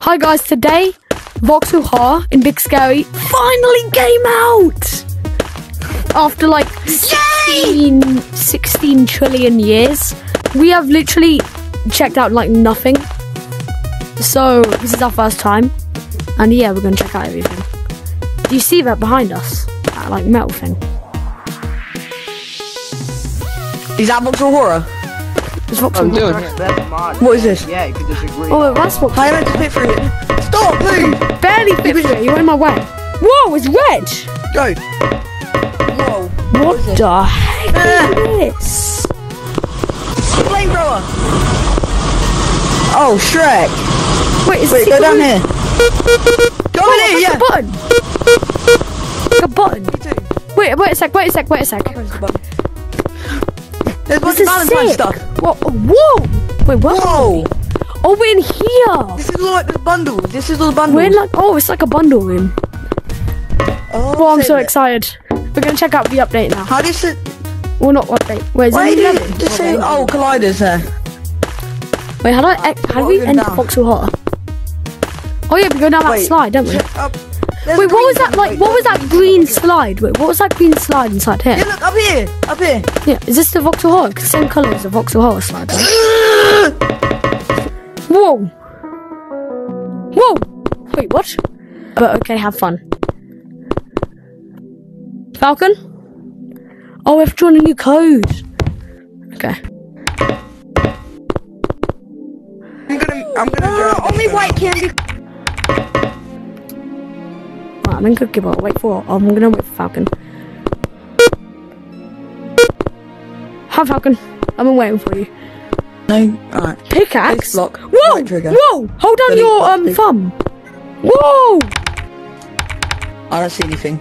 Hi guys, today Voxel Horror in Big Scary finally came out! After like 16, 16 trillion years. We have literally checked out like nothing. So this is our first time. And yeah, we're gonna check out everything. Do you see that behind us? That like metal thing. Is that Voxel Horror? I'm doing. What is this? Yeah, you could disagree. Oh, that's what I meant to fit through it. Stop, move! barely fit through it. You're in my way. Whoa, it's red! Go. Whoa. What this? the heck Ah. is this? Flamethrower. Oh, Shrek. Wait, is Wait, it go down here. Go Oh, in here, yeah. a button. Like a button. Wait, wait a sec, wait a sec, wait a sec. Press the button. There's a bunch This of is Valentine sick. stuff. Whoa, whoa! Wait, what? Whoa. Oh, we're in here. This is all like the bundle. This is all the bundles. We're in like, oh, it's like a bundle room. oh, Oh, I'm so it. excited. We're gonna check out the update now. How do you sit? Well, not update. Wait, is Why it did 11? it just say? Oh, colliders there. Wait, how do I, how do we enter down? Voxel Horror? Oh yeah, we go down that slide, don't we? Up. There's Wait, what was that like? What was that green slide? Wait, what was that green slide inside here? Yeah, look up here. Up here. Yeah, is this the Voxel Horror? Same colour as the Voxel Horror slide. right? Whoa! Whoa! Wait, what? But okay, have fun. Falcon? Oh, we have to join a new code. Okay. I'm gonna. I'm gonna. only white candy. I'm in Cookie Ball. Wait for it. I'm gonna wait for Falcon. Hi, Falcon. I've been waiting for you. No. Alright. Pickaxe? Block. Whoa! Right trigger. Whoa! Hold down Delete your block, um thumb. Whoa! I don't see anything.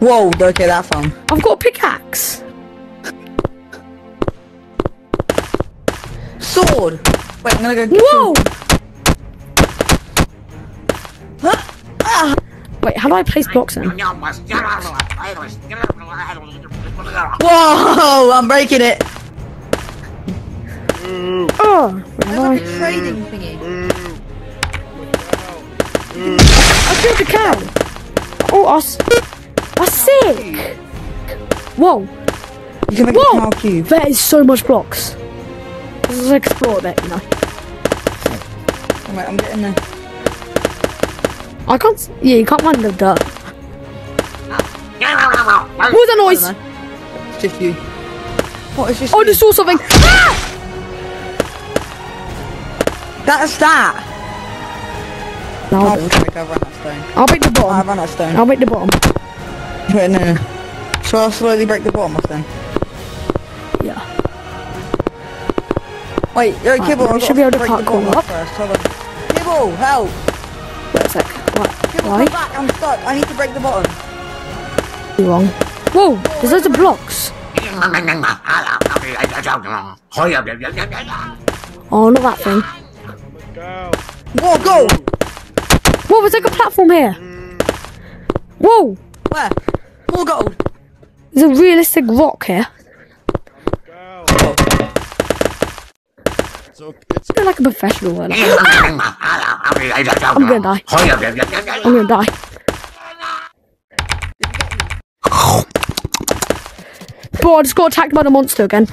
Whoa. Okay, that fun. I've got a pickaxe. Sword. Wait, I'm gonna go. Get Whoa! Huh? Ah. Wait, how do I place blocks in? Whoa! I'm breaking it. Oh, where am I? trading thingy. I killed the cow. Oh, us. That's sick. Whoa, You can make Whoa. a cow cube. there is so much blocks. Let's explore a bit, you know. Wait, I'm getting there. I can't. s- Yeah, you can't find the dirt. What was that I noise? don't know. It's just you. What is this? Oh, I just saw something. Ah! That's that. No, I'll, do it. frick, I've run out of stone. I'll break the I bottom. ran out of stone. I'll break the bottom. Wait, no, no. So I'll slowly break the bottom off then. Yeah. Wait, yo, Kibble, I've should be able to break the parkour bottom up. off first. Hold on. Kibble, help! Wait a sec. Why? back, I'm stuck. I need to break the bottom. You're Wrong. Whoa, there's loads of blocks. Oh, not that thing. Whoa, go! Whoa, there's like a platform here. Whoa, Where? More gold. there's a realistic rock here. So it's They're like a professional one. I'm gonna die. I'm gonna die. Bro, I just got attacked by the monster again.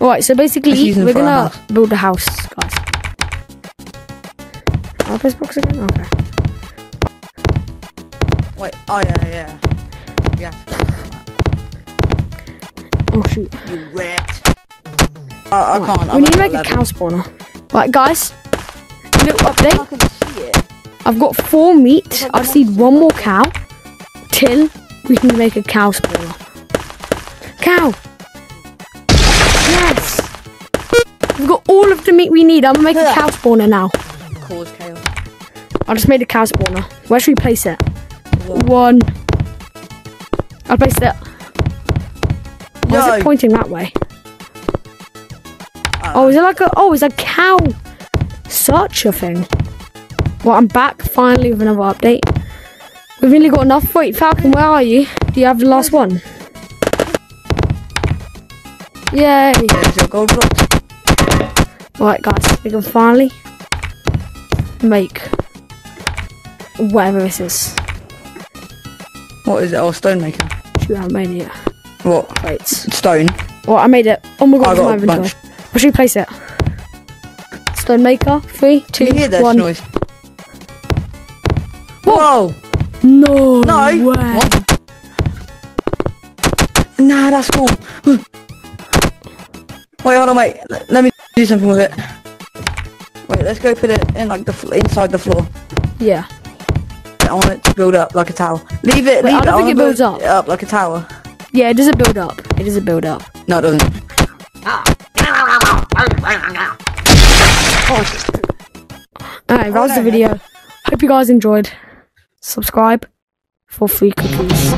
Alright, so basically, Let's use them we're gonna house. build a house, guys. Are those blocks again? Okay. Wait, oh yeah, yeah. Yeah. Oh shoot. You wrecked. I, I can't. we I'm need to make a cow spawner. Right, guys. Little I update. can see it. I've got four meat. I just need one more cow. Till we can make a cow spawner. Cow! Yes! We've got all of the meat we need. I'm gonna make a cow spawner now. Cause chaos. I just made a cow spawner. Where should we place it? One. I'll place it. Why is it pointing that way? Oh, is it like a oh, it's a cow searcher thing? Well, I'm back finally with another update. We've really got enough. Wait, Falcon, where are you? Do you have the last one? Yay! There's your gold blocks. Right, guys, we can finally make whatever this is. What is it? Oh, stone maker. Shoot, I haven't made it yet. What? Wait. Stone. Well, I made it. Oh my god, I got a inventory. bunch. Where should we place it? Stone maker. Three, two, Can you hear that one. noise? Whoa! No. No! Way. What? Nah, that's cool. Wait, hold on, wait. Let me do something with it. Wait, let's go put it in like the inside the floor. Yeah. I want it to build up like a tower. Leave it. Wait, I leave don't it. think wanna it builds build up. Up like a tower. Yeah, it doesn't build up. It doesn't build up. No, it doesn't. Ah. Alright, that was the video. Hope you guys enjoyed. Subscribe for free cookies.